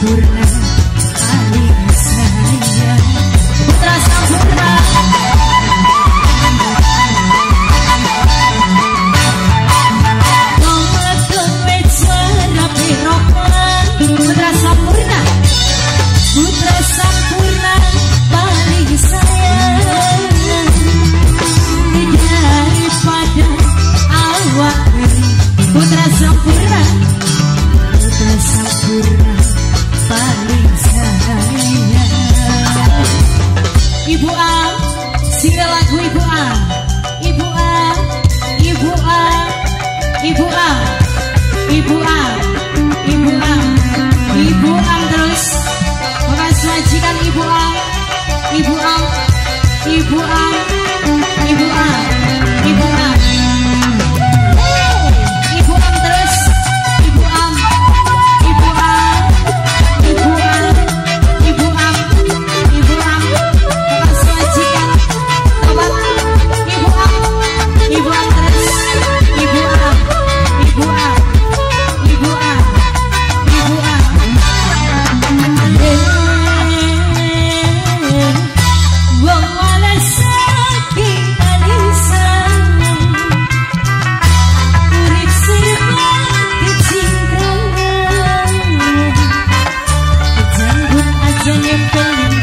pura Ibu A Single lagu Ibu A Ibu A Ibu A Ibu A Ibu A, Ibu A. Thank you.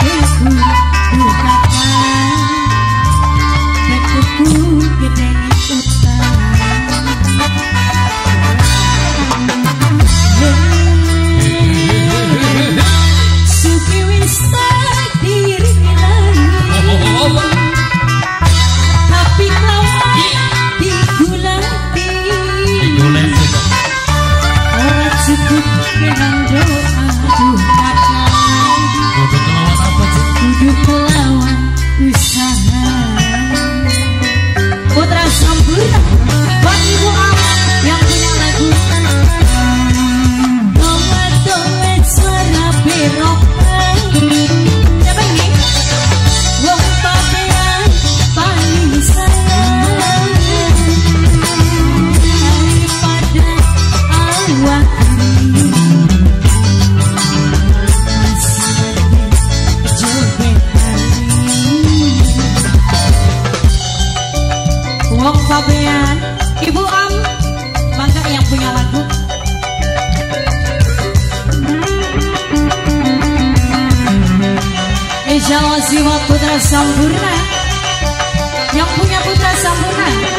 Allah siwa putra sempurna Yang punya putra sempurna